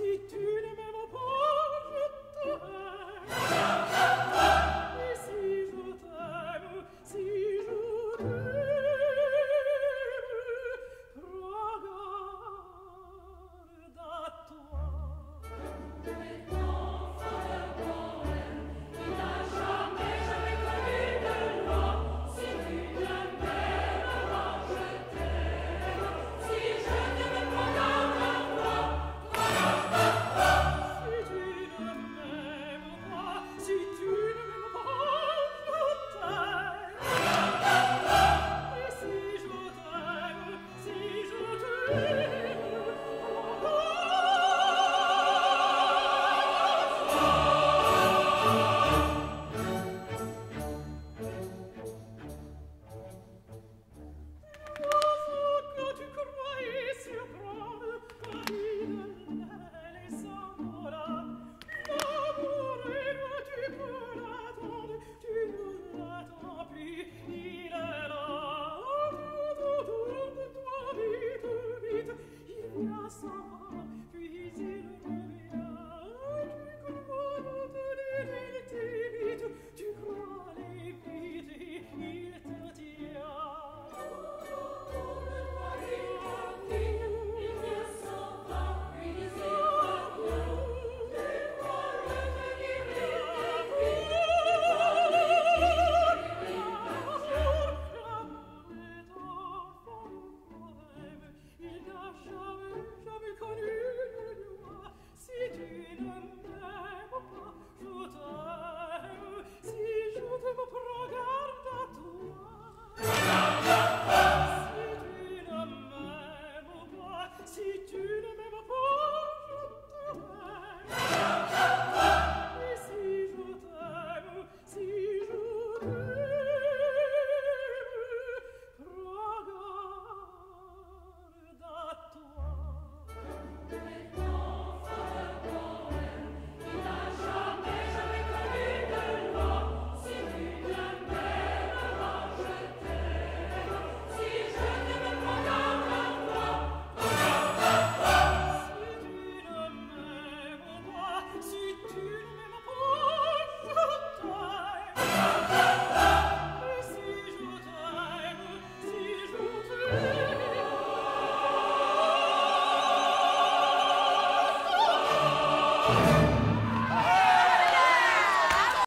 si tu ne me trop Thank you.